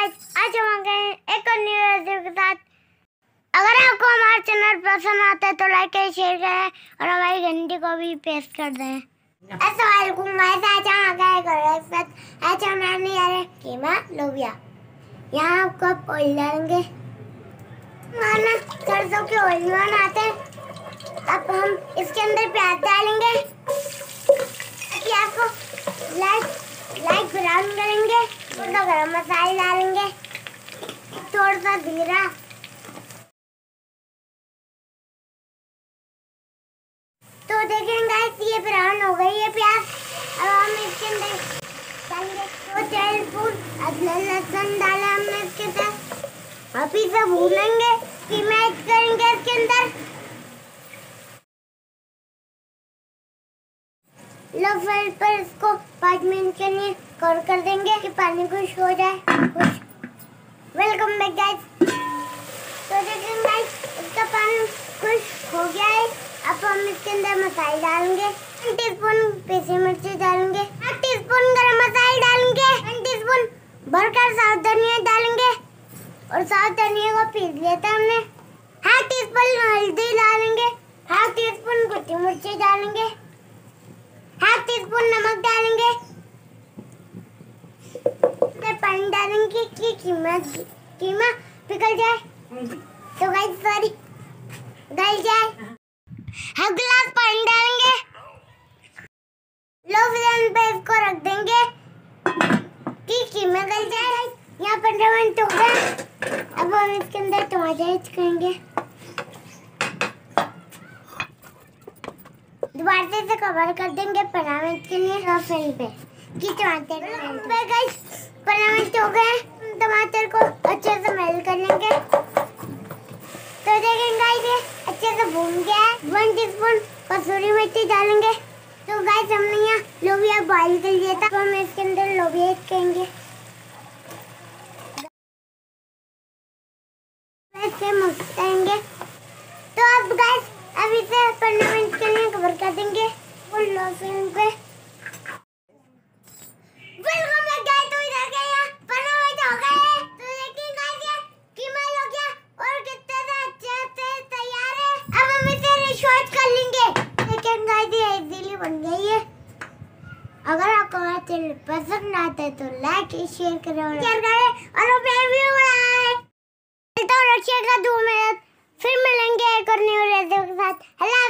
Guys आज हम आ गए एक और न्यू रेसिपी के साथ। अगर आपको हमारा चैनल पसंद आता है तो लाइक करें शेयर करें और हमारी घंटी को भी प्रेस कर दें। अस्सलाम वालेकुम आज हम आ गए एक साथ। आज हम बनाने जा रहे हैं कीमा लोबिया। यहाँ आपको ऑयल डालेंगे। माना सरसों के ऑयल बनाते हैं। अब हम इसके अंदर प्याज डालेंगे प्याज को लाइट लाइट ब्राउन थोड़ा गरम मसाला डालेंगे। थोड़ा सा जीरा। तो देखें गाइस ये ब्राउन हो गई है प्याज। अब हम इसके अंदर डालेंगे दो टेबल स्पून अदरक लहसुन डाला हमने इसके अंदर। अभी से भूनेंगे फिर मैच करेंगे इसके अंदर। लो पर इसको पाँच मिनट के लिए कवर कर देंगे कि पानी खुश हो जाए, खुश। वेलकम बैक गाइस तो देखें गाइस इसका पानी खुश हो गया है। अब हम इसके अंदर मसाले डालेंगे। वन टीस्पून पीसी मिर्ची डालेंगे। एक टीस्पून गरम मसाला डालेंगे। वन टीस्पून भरकर सात धनिया डालेंगे। और सात धनिया को पीस लिया था हमने। हाफ़ टीस्पून हल्दी डालेंगे हाफ़ टीस्पून कुटी मिर्ची डालेंगे हाफ़ टी स्पून नमक डालेंगे डालेंगे कि कीमा कीमा पिघल जाए। तो गाइस सॉरी गल जाए। हाफ़ गिलास पानी डालेंगे। लो फ्लेम पे इसको रख देंगे। कि कीमा गल जाए यहाँ पंद्रह मिनट हो गए अब हम इसके अंदर टमाटर ऐड करेंगे। दोबारा से कवर कर देंगे पंद्रह मिनट के लिए लो फ्लेम पे। कि टमाटर पे गाइस पंद्रह मिनट हो गए टमाटर को अच्छे से मेल कर लेंगे तो देखें गाइस ये अच्छे से भून गया है वन टीस्पून कसूरी मेथी डालेंगे। तो गाय हमने यहाँ लोबिया बॉईल कर लिया था। तो हम इसके अंदर लोबिया करेंगे। करेंगे तो अब गाइस अब इसे पंद्रह मिनट के लिए कवर कर देंगे। फुल लो पे। बन गई है। अगर आपको हमारा चैनल पसंद आता है तो लाइक शेयर करें शेयर करें। और भी उड़ाएँ तो रखिएगा दो मिनट। फिर मिलेंगे एक और न्यू रेसिपी के साथ। हेलो